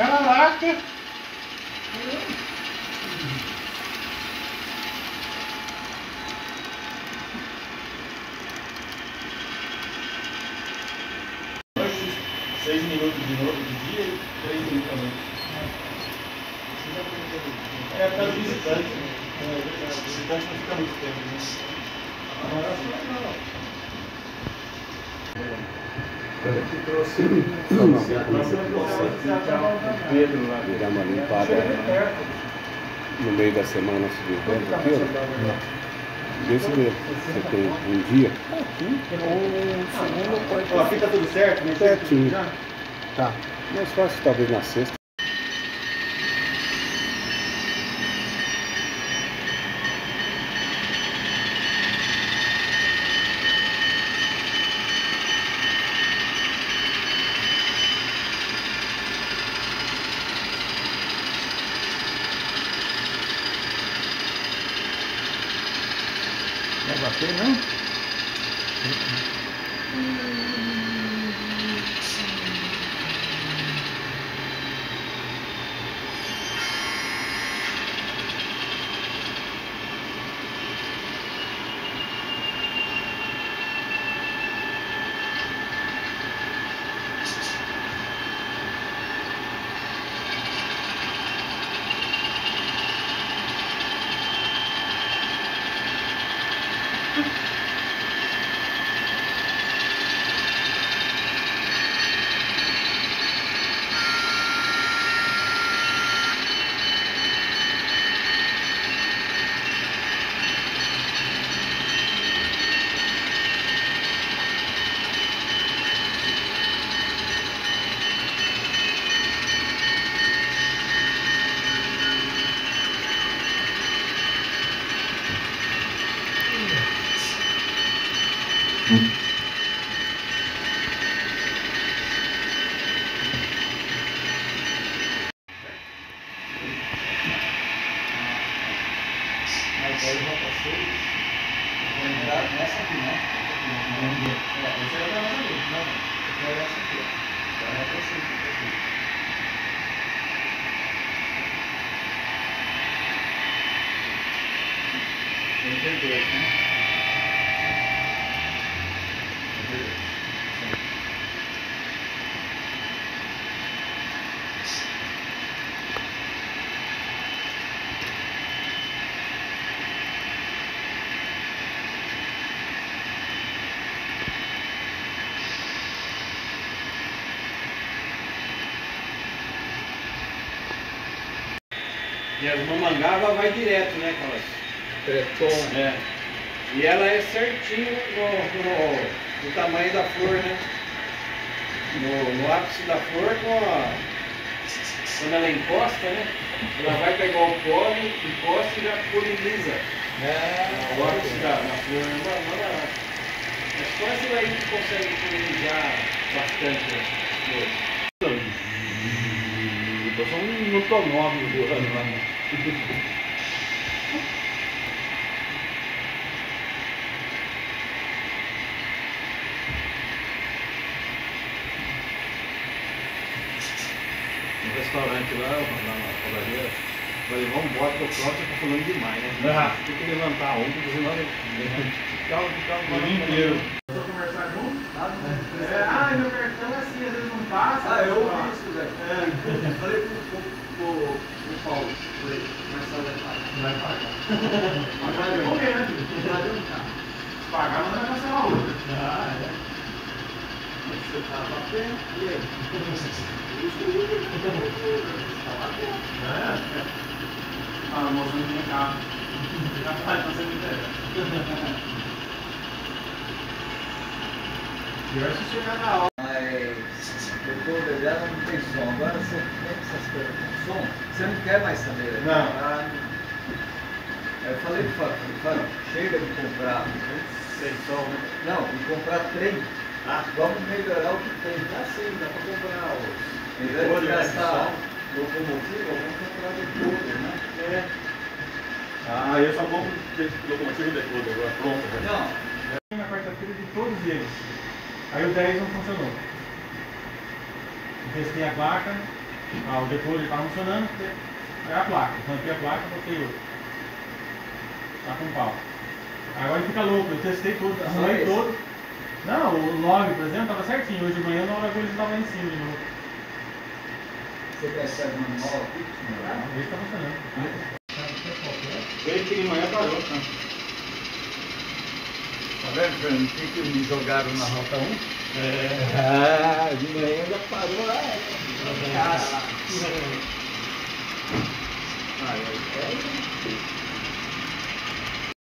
Caraca! Seis minutos de novo de dia e três minutos à noite. É por causa do visitante. né? É, o visitante não fica muito tempo. Né? Agora não. Trouxe Pedro lá. Vou dar uma limpada no meio da semana antes do evento aqui, ó. Vê se você tem um dia. Ó, aqui tá tudo certo? Né? Certinho. Tá. Mais fácil talvez na sexta. Bater, não? Mas aí já passei. Vou entrar nessa aqui, né? É, essa era da nossa luz, não. Eu quero essa aqui, ó. Agora é pra cima, pra cima. Tem que ter dois, né? Tem que ter dois. Sim. E as mamangava vai direto, né, aquelas? Preton. É. E ela é certinho no, no, no tamanho da flor, né? No, no ápice da flor, com a, quando ela encosta, né? Ela vai pegar o pólen, encosta e já poliniza É, o ápice da, da flor. Barato. É só isso aí que consegue polinizar bastante as flores. Um notonóvel voando lá. No restaurante lá, lá na padaria, falei, vamos embora que o Cláudio tá falando demais, né? Ah. Tem que levantar a ombro, porque senão ele. Calma, calma, O dia inteiro. Vou conversar junto? É, ah, meu cartão é assim, às vezes não passa. Ah, eu ouvi isso, velho. É. Falei pro, pro, pro, pro Paulo, falei, Marcelo vai pagar. Vai pagar. Mas vai comer, né? Vai adiantar. Se pagar, não vai cancelar outra. Ah, é. Você tá batendo, e aí? Tá batendo. É. Ah, a moça não tinha carro. Já faz, você me interessa. Pior se chegar na hora. Mas depois da dela não tem som. Agora você tem essas coisas com som, você não quer mais saber. né? Não. Ah, Eu falei pro Fábio, falei, Fábio, chega de comprar. Sem som, né? Não, de comprar trem. Ah. Vamos melhorar o que tem. Ah, sim, dá pra comprar os. Em vez de gastar locomotiva, vamos comprar decoder, né? É. Ah, eu só compro de- locomotiva e decoder agora, pronto. já. Não, Na quarta-feira de todos eles. Aí o 10 não funcionou. Testei a placa, Ah, o depois estava funcionando, aí a placa. Tampei a placa, botei outro. Tá com pau. Agora ele fica louco, eu testei tudo, arrumei esse? todo. Não, o log, por exemplo, estava certinho. Hoje de manhã, na hora que ele estava lá em cima de novo. Você percebe o manual aqui? Ah, ele está funcionando. Veio que de manhã parou. Tá vendo, Fernando? O que, que me jogaram na rota 1? É. Ah, de manhã já parou lá. Casa. Ah, é, é,